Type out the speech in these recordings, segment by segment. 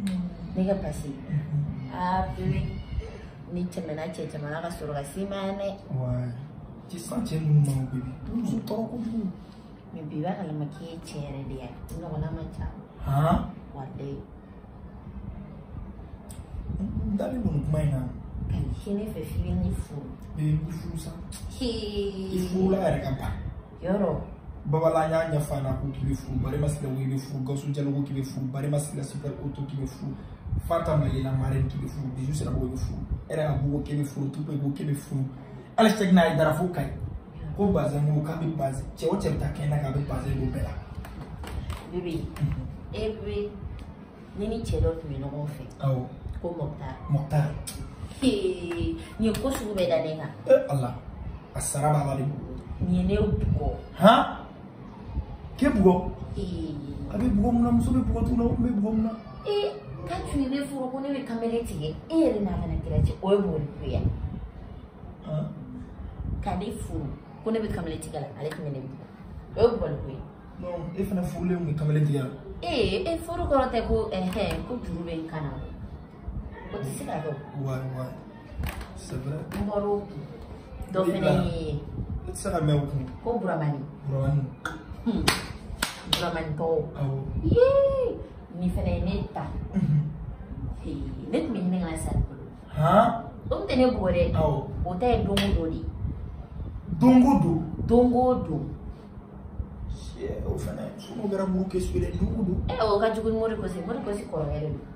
ne mhm. ah, ka pasi aa ni tɛmɛna cɛ jamana ka sɔrɔ ka simaya dɛ cɛ ninnu ma bebe muso tɔɔrɔ kojugu mɛ bi b'a kalama k'i ye cɛ yɛrɛ de ya ɲɔgɔnna ma ca walayi n dalen don nin kuma in na hinɛ fɛ f'i ni furu bebe ni furu sa i furula yɛrɛ ka ban yɔrɔ babala an y'a ɲɛfɔ a ɲɛna ko k'i bɛ furu barema sila ko k'i bɛ furu gawusu jalo ko k'i bɛ furu barema sila super auto k'i bɛ furu fata malela marɛni k'i bɛ furu bisu sira ko k'i bɛ furu ɛrɛ a b'o k'i bɛ furu tupu ko k'i bɛ furu hali sɛgɛn na a ye darafo ka ɲi ko bazɛn ko k'a bɛ bazɛn cɛ o cɛ bɛ taa kɛnɛ na k'a bɛ bazɛn ko bɛɛ la. bebe e bɛ ne ni cɛ dɔ tun bɛ ɲɔgɔn fɛ. awɔ ko mɔkutari. mɔkutari. nin ye ko sugu bɛɛ da ne kan. ee eh, ala a sara b'a la de. nin ye ne bugɔ. han. ke bugɔ a bɛ bugɔ mun na muso bɛ bugɔ tuguni n bɛ bugɔ mun na ee ka tun bɛ furu ko ne bɛ kamalen tigɛ e yɛrɛ n'a kana kɛlɛ cɛ o ye bugɔli ko ye k'ale furu ko ne bɛ kamalen tigɛ la ale tun bɛ ne bugɔ o ye bugɔli ko ye e fana furulen kun bɛ kamalen tigɛ la ee e furu kɔrɔ tɛ ko ɛhɛn ko juru bɛ n kan na o tɛ se ka dɔn wa wa c'est vrai n bɔr'o kun dɔ fana ye e tɛ se ka mɛn o kun ko buramani buramani bamanikaw oh. ye nin fɛnɛ ye ne ta mhm. ne tun bɛ ɲini ka sari bolo o tun tɛ ne bɔ dɛ o ta ye dongo dɔ de dongo don dongo don o fana sunu kɛra muru kɛsu dɛ dongo don ɛ o ka jugu ni mori kosi mori kosi kɔrɔkɛ de don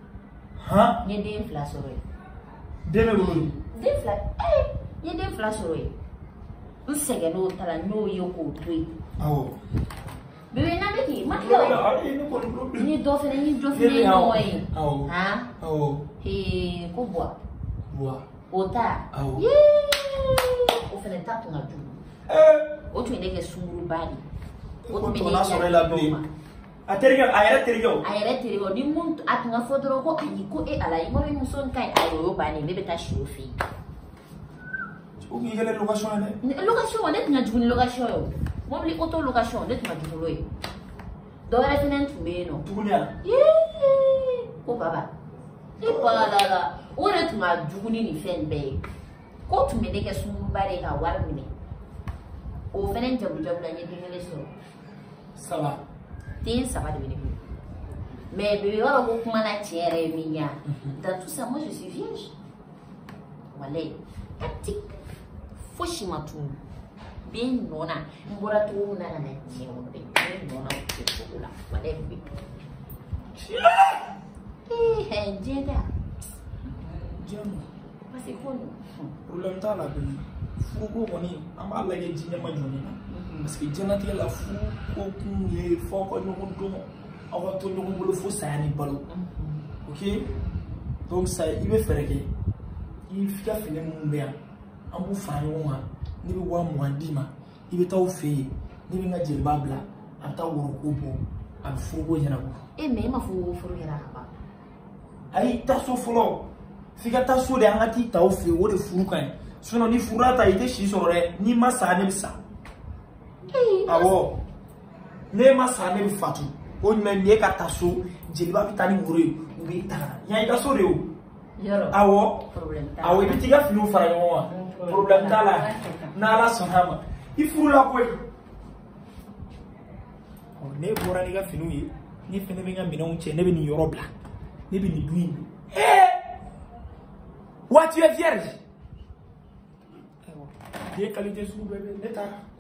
n ye den fila sɔrɔ yen den bɛ wolo den fila ɛ n ye den fila sɔrɔ yen n sɛgɛn n'o ta la n'o ye k'o to yen awɔ bébé n'a bɛ k'i ma kila o ni dɔ fɛnɛ ni dɔ fɛnɛ ye ɲɔgɔn ye han ee ko buwa buwa o ta o fɛnɛ ta tun ka jugu o tun ye ne kɛ sunguruba de o tun bɛ ne ɲɛ ma a terikɛ a yɛrɛ terikɛw a yɛrɛ terikɛw ni mun a tun ka fɔ dɔrɔn ko ayi ko e ala i ko ni muso in ka ɲi ayi o y'o bannen ne bɛ taa si o fɛ yen o kun y'i kɛlen location ye dɛ location wa ne tun ka jugu ni location ye o mobili auto location ne ma ka jugu n'o ye dɔ wɛrɛ fɛnɛ tun bɛ yen nɔ tuguni a ko baba e balala o de tun ma jugu ni nin fɛn bɛɛ ko tun bɛ ne kɛ sunkuruba de ka wari minɛ o fɛnɛ jagojagora n ni di kelen sɔrɔ saba den saba de bɛ mais bébé b'a dɔn ko kuma na tiɲɛ yɛrɛ ye dans tout ça moi je suis vierge walayi ka ti fosi Bin nona, mbola tou nananen Bin nona, mbola tou nananen Wanen bi E, jen la Jan la Masi kon la Rulam ta la pe, fokou wani Amalage jen ya majoni Masi mhm. ki jan la, fokou Fokou yon mbolo Awa ton yon mbolo fokou sa yan yon balo mhm. Ok Ibe fereke Ibe fereke Ambo fanyo wana nibi wa mugan ibi ma i nibi nga o fɛ yen ne bɛ n ka jeliba bila a bɛ taa woroko e mɛ ma fɔ ko foro kɛra ka ban. ayi taa so fɔlɔ f'i ka so de an ka t'i ta de furu ka suno ni furata ite i n'i masa sa ne bɛ awo ne masa ne fatu o jumɛn nin ye ka taa so jeliba bɛ taa ni woro u Awo, ta ka tiga film so de o. fara ɲɔgɔn kan mm, Problem t'a la. n'ala sɔnna ma i furula koyi ɔ ne bɔra n'i ka finiw ye ne fɛnɛ bɛ n ka minɛnw cɛ ne bɛ nin yɔrɔ bila ne bɛ nin du in ee waati ye vierge ayiwa den kalite sugu bɛɛ bɛ ne taara.